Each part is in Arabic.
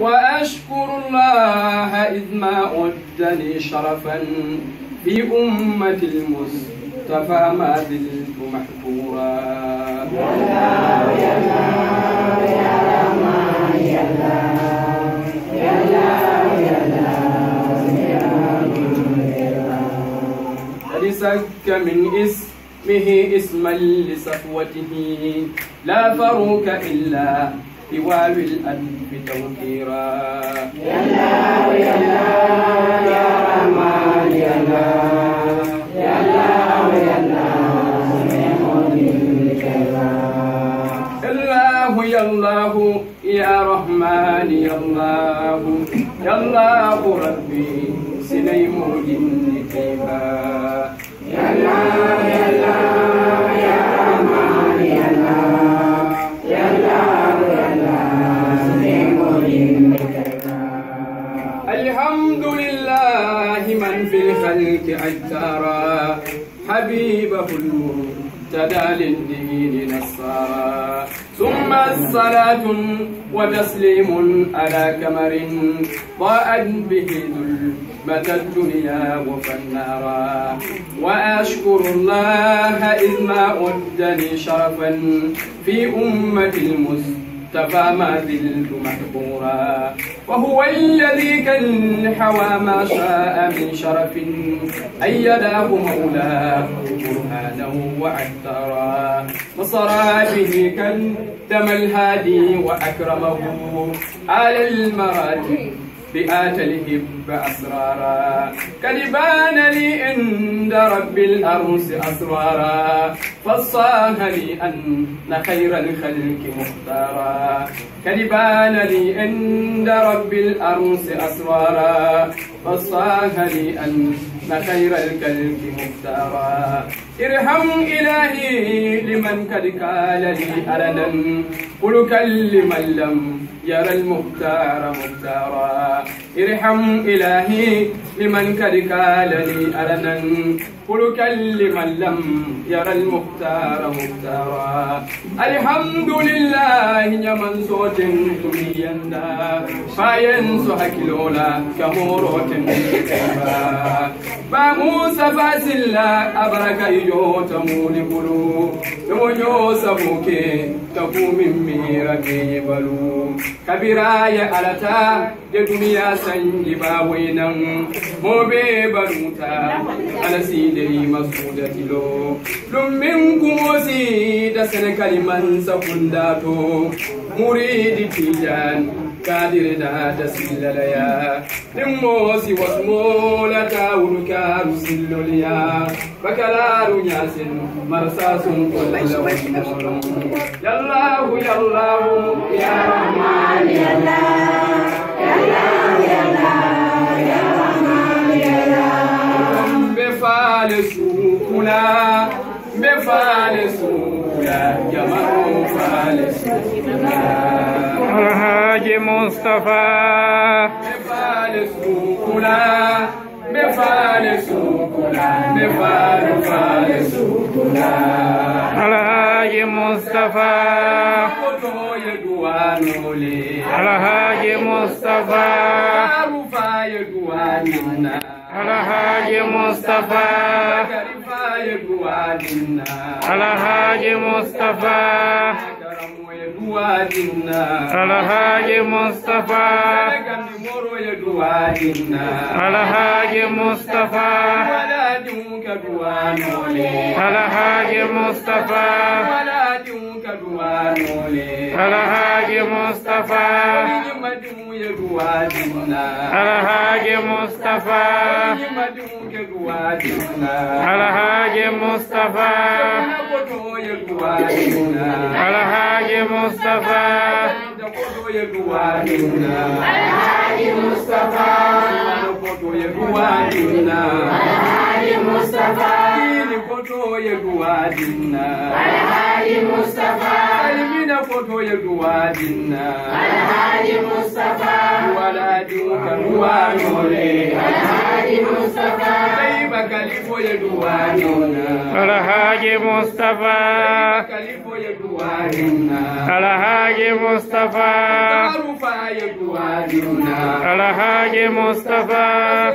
وأشكر الله إذ ما ودني شرفا في أمة المصطفى ما زلت محكورا قد سك من اسمه اسما لصفوته لا فروك إلا بواو الألف توكيرا. الله يا الله يا رحمن يا الله. يا الله ربي سليم جن كيفا. الحمد ثم الصلاة وتسليم على كمر ضاءت به ظلمة الدنيا وفنارا وأشكر الله إذ ما ودني شرفا في أمة تفى ما زلت محبورا. وهو الذي كان حوى ما شاء من شرف. أيداه مولاه برهانه وعترا وصرى به كالدم الهادي وأكرمه. على المراتب بآت الهب أسرارا قد بان لي عند رب الأرس أسرارا. فصاها لي أن خير الخلق مختارا. قد بان لي عند رب الأرس أسرارا. فصاها لي أن خير الخلق مختارا. ارحم إلهي لمن قد قال لي ألنا قل كلمن لم يرى المختار مختارا. ارحم إلهي لمن قال لي ألنا قل كلمن لم يرى المختار مختارا. الحمد لله يا من صوت تميندا فاين سحكلولا كموروت ba bamusa fasilla abaraka iyo tamuli bulu. Yomoyo sabuke takumin mira beye balu. Kabiraya alata de duniya sanji bawoinan mobe baruta alasidei masudatilo ɗum min kumosi da sene kaliman sakundato muridi tijan كادرنا تسل ليا نموسي وسمولة كاون كارو سل ليا بكلار ناس مرساس كل يالله يالله يا رحمن يالله يالله يالله يا رحمن يالله بفعل سوقنا بفعل سوقنا الحاج مصطفى بفال سوقنا بفال سوقنا بفال فال سوقنا الحاج مصطفى الحاج مصطفى الحاج مصطفى Alhaji Mustafa. Alhaji Mustafa. Alhaji Mustafa. Alhaji Mustafa. Alhaji Mustafa. Alhaji Mustafa. Alhaji Mustafa Mustafa. Alhaji Mustafa. Alhaji Mustafa Alhaji Mustafa. Ya. Alhaji ya. Alhaji Mustafa. Alhaji Mustafa. ya. Alhaji Mustafa. kalifo ya Alhaji Mustafa Tarufa ya duwanona Alhaji Mustafa kufa ya duwanona Alhaji Mustafa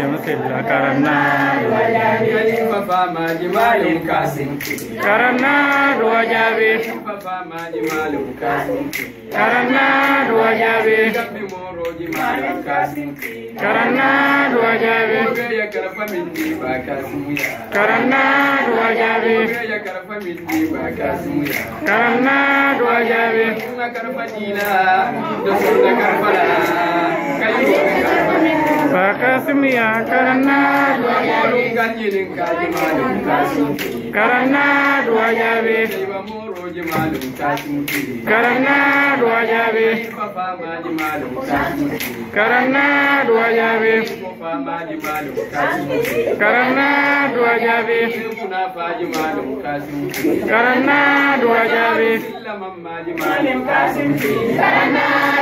Karana Rojavi Karana Rojavi Karana Rojavi Karana Rojavi Karana Rojavi Karana Rojavi Karana Rojavi Karana Rojavi Karana Rojavi Karana Rojavi Bakasmiya karena dua yawi karena dua yawi karena dua yawi karena dua yawi karena dua yawi karena dua yawi karena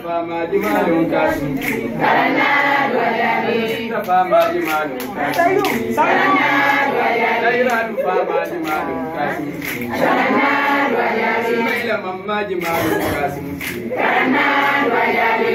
Fama di malum kasum Karena dua jari Fama di malum kasum Karena dua jari Dairah fama di malum kasum Karena dua jari Maila mamma di malum kasum Karena dua jari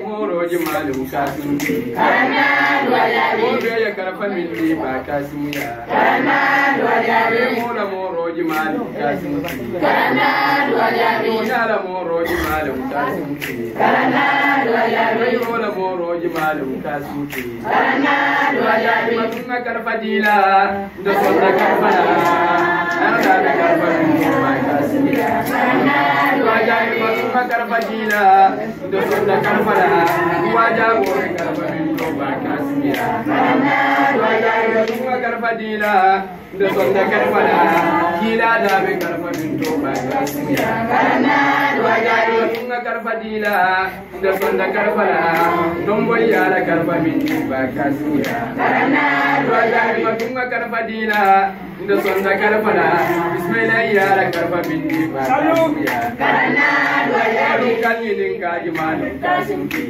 roji malu kasu kana wala bi be ya karfan min ni ba kasu ya kana wala bi mu la mu roji malu kasu kana wala bi ya la mu roji malu kasu kana wala bi mu la mu roji malu kasu kana wala bi ma kunna karfadila da sonna karfana Dosa nak karfala, wajah boleh karfala, lupa kasih. Karena wajah boleh karfala, dosa nak karfala. diila daabe garfa binto baagaasiyaunga garfa diila nda sonda garfa la domboy yaala garfa binto baagaasiyaaunga garfa diila nda sonda garfa la bismila yaala garfa binto baagaasiyaunga ñininkaji maalum kasimti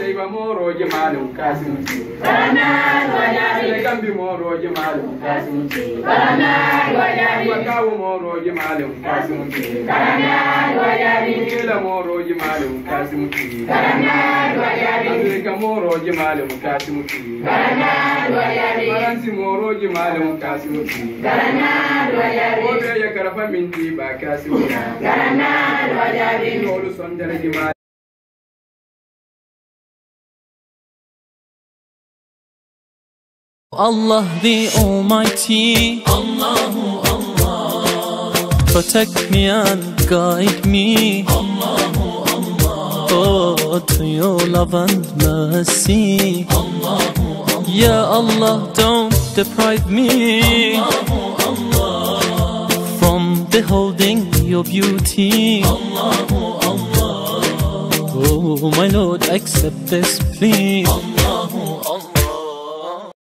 dayba mooroji maalum kasimti kambi mooroji maalum kasimti kawo moro ji malum kasi mutu kila moro ji malum kasi mutu Amerika moro ji malum kasi mutu Faransi moro ji malum kasi mutu Kobe ya karfa minti ba kasi mutu Nolu sondar ji malum Allah the Almighty, Allahu Allah, protect me and guide me, Allahu Allah, oh, to your love and mercy, Allahu Allah, Ya Allah, don't deprive me, Allahu Allah, from beholding your beauty, Allahu Allah, oh my Lord, accept this plea, Allah.